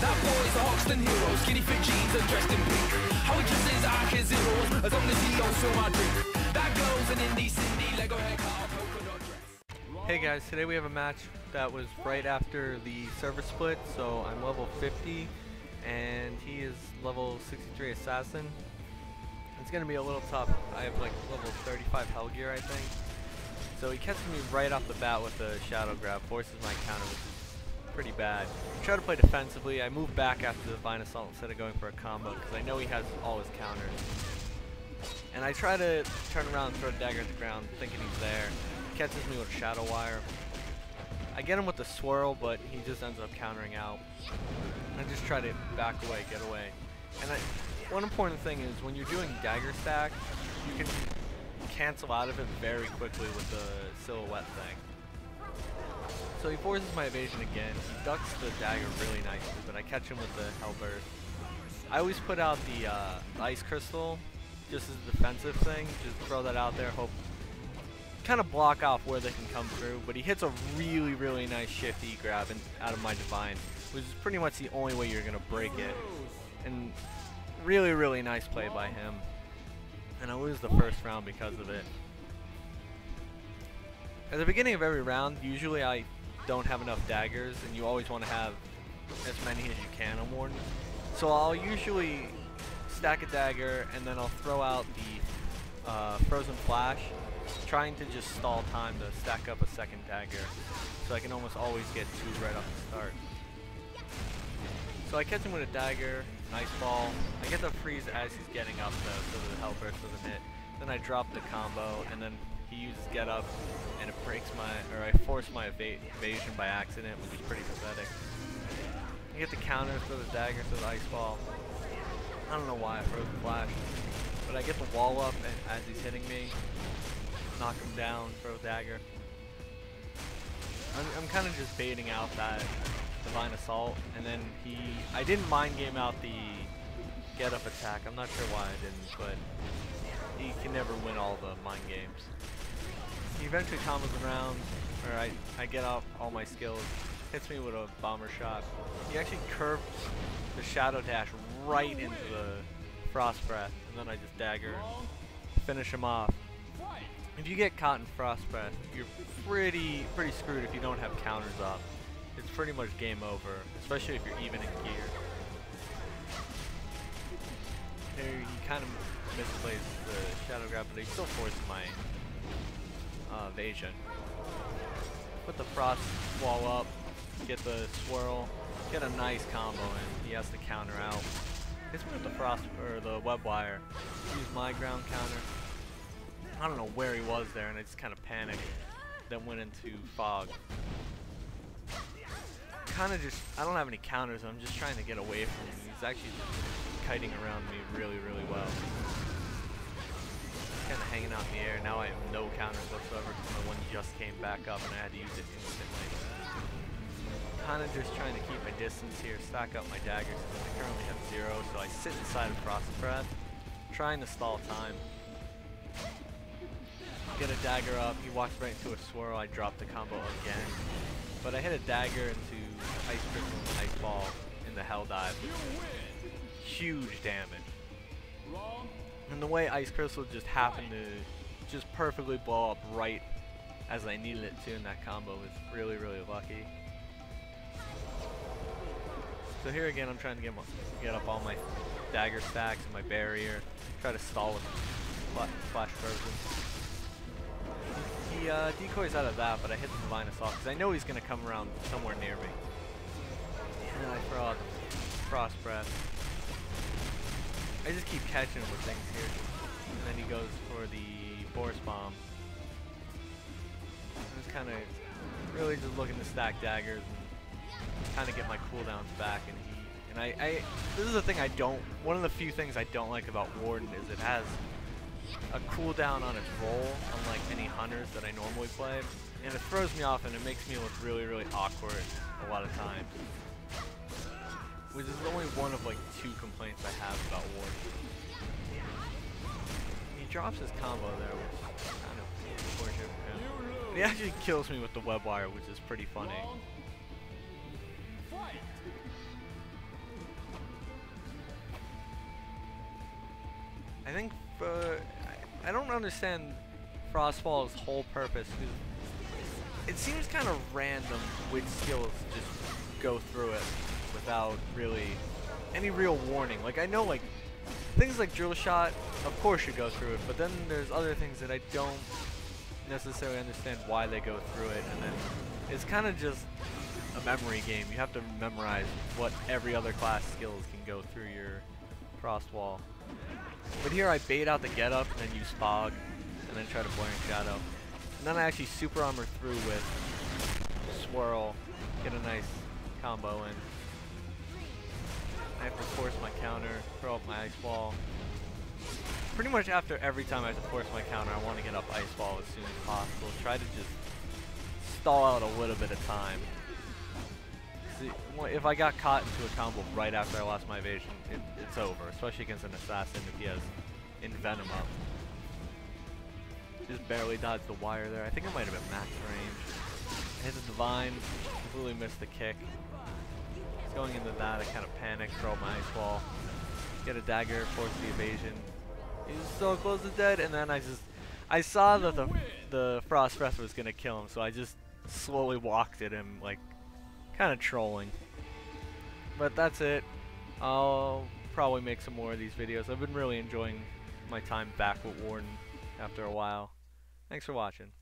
That boy's a Hoxton hero, skinny fit jeans and dressed in pink. How like his heroes, as long as he my drink. That girl's an indie Lego polka dot dress. Hey guys, today we have a match that was right after the server split, so I'm level 50 and he is level 63 assassin. It's gonna be a little tough. I have like level 35 Hellgear I think. So he catches me right off the bat with a shadow grab, forces my counter which is pretty bad. Try to play defensively, I move back after the Divine Assault instead of going for a combo because I know he has all his counters. And I try to turn around and throw a dagger at the ground thinking he's there. He catches me with a Shadow Wire. I get him with the swirl, but he just ends up countering out. I just try to back away, get away. And I, one important thing is when you're doing dagger stack, you can cancel out of it very quickly with the silhouette thing. So he forces my evasion again. He ducks the dagger really nicely, but I catch him with the Hellburst. I always put out the uh, Ice Crystal just as a defensive thing. Just throw that out there, hope kind of block off where they can come through, but he hits a really, really nice shifty grab in, out of my Divine, which is pretty much the only way you're going to break it. And really, really nice play by him. And I lose the first round because of it. At the beginning of every round, usually I don't have enough daggers, and you always want to have as many as you can on Warden. So I'll usually stack a dagger, and then I'll throw out the uh, Frozen Flash, trying to just stall time to stack up a second dagger, so I can almost always get two right off the start. So I catch him with a dagger, nice ball. I get the freeze as he's getting up though, so the Hellburst doesn't hit. Then I drop the combo, and then he uses get up, and it breaks my, or I force my eva evasion by accident, which is pretty pathetic. I get the counter, throw the dagger, throw the ice ball. I don't know why I froze the flash, but I get the wall up, and as he's hitting me, knock him down, throw dagger. I'm, I'm kind of just baiting out that Divine Assault, and then he... I didn't mind game out the get up attack. I'm not sure why I didn't, but he can never win all the mind games. He eventually combos around, or I, I get off all my skills, hits me with a bomber shot. He actually curves the Shadow Dash right into the Frost Breath, and then I just dagger finish him off. If you get caught in Frost Breath, you're pretty pretty screwed if you don't have counters up. It's pretty much game over, especially if you're even in gear. Here he kind of misplays the Shadow Grab, but he still forces my uh, evasion. Put the Frost Wall up, get the Swirl, get a nice combo in. He has to counter out. Hits me with the Frost, or the Web Wire. Use my ground counter. I don't know where he was there, and I just kind of panicked. Then went into fog. Kind of just, I don't have any counters, I'm just trying to get away from him. He's actually kiting around me really, really well. Kind of hanging out in the air. Now I have no counters whatsoever because my one just came back up and I had to use it instantly. Kind of just trying to keep my distance here, stack up my daggers because I currently have zero, so I sit inside of Frost Breath, trying to stall time get a dagger up, he walks right into a swirl, I drop the combo again. But I hit a dagger into Ice Crystal and Ice Ball in the Hell Dive. Huge damage. And the way Ice Crystal just happened to just perfectly blow up right as I needed it to in that combo was really, really lucky. So here again, I'm trying to get, my, get up all my dagger stacks and my barrier, try to stall with flash frozen. He uh, decoys out of that, but I hit the Divine Assault because I know he's going to come around somewhere near me. And then I throw out Frost Breath. I just keep catching him with things here. And then he goes for the Force Bomb. I'm just kind of really just looking to stack daggers and kind of get my cooldowns back. And he and I, I this is the thing I don't. One of the few things I don't like about Warden is it has a cooldown on its roll, unlike any hunters that I normally play. And it throws me off and it makes me look really, really awkward a lot of times. Which is only one of like two complaints I have about Ward. He drops his combo there, which is kind of unfortunate for him. He actually kills me with the web wire, which is pretty funny. I think uh, I don't understand Frost Wall's whole purpose because it seems kind of random which skills just go through it without really any real warning. Like I know like things like drill shot, of course should go through it, but then there's other things that I don't necessarily understand why they go through it, and then it's kind of just a memory game. You have to memorize what every other class skills can go through your frost wall. But here I bait out the get up and then use fog, and then try to blur shadow. And then I actually super armor through with swirl, get a nice combo in. I have to force my counter, throw up my ice ball. Pretty much after every time I have to force my counter, I want to get up ice ball as soon as possible. Try to just stall out a little bit of time. See, if I got caught into a combo right after I lost my evasion, it, it's over, especially against an assassin if he has Envenom up. Just barely dodged the wire there. I think it might have been max range. hit the divine, completely missed the kick. Going into that, I kind of panic, throw my ice wall, get a dagger, force the evasion. He's so close to dead, and then I just, I saw that the the frost breath was gonna kill him, so I just slowly walked at him, like, kind of trolling. But that's it. I'll probably make some more of these videos. I've been really enjoying my time back with Warden after a while. Thanks for watching.